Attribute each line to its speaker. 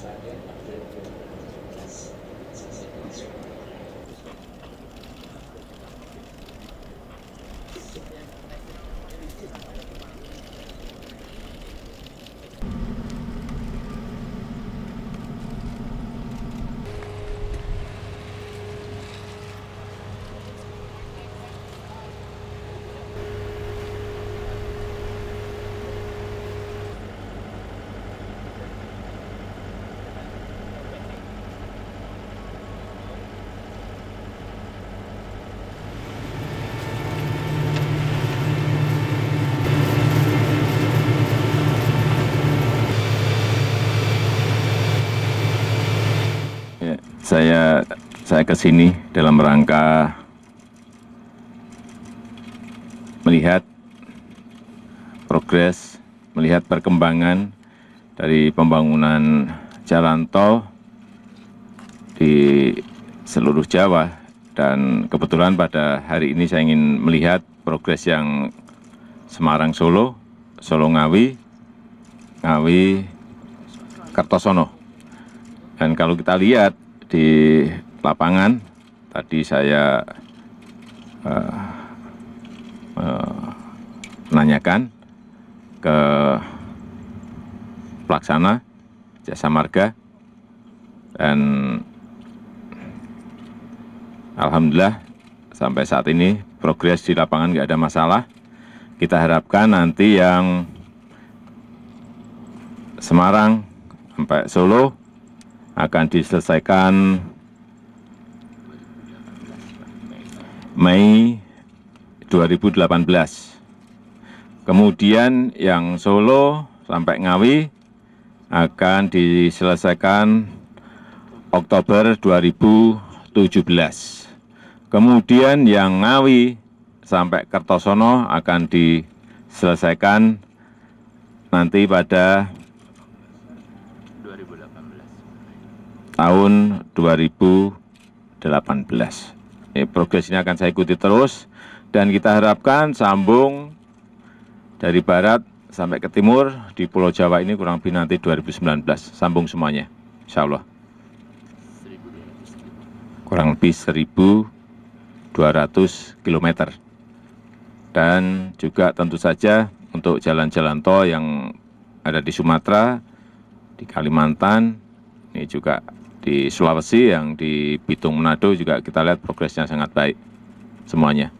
Speaker 1: second. Saya saya ke sini dalam rangka melihat progres, melihat perkembangan dari pembangunan jalan tol di seluruh Jawa dan kebetulan pada hari ini saya ingin melihat progres yang Semarang Solo, Solo Ngawi, Ngawi Kertosono. Dan kalau kita lihat di lapangan, tadi saya uh, menanyakan ke pelaksana jasa marga dan alhamdulillah sampai saat ini progres di lapangan nggak ada masalah. Kita harapkan nanti yang Semarang sampai Solo akan diselesaikan Mei 2018. Kemudian yang Solo sampai Ngawi akan diselesaikan Oktober 2017. Kemudian yang Ngawi sampai Kertosono akan diselesaikan nanti pada tahun 2018. Ini progres ini akan saya ikuti terus dan kita harapkan sambung dari barat sampai ke timur di Pulau Jawa ini kurang lebih nanti 2019 sambung semuanya insya Allah. Kurang lebih 1.200 km dan juga tentu saja untuk jalan-jalan tol yang ada di Sumatera, di Kalimantan, ini juga di Sulawesi, yang di Bitung Manado juga kita lihat progresnya sangat baik semuanya.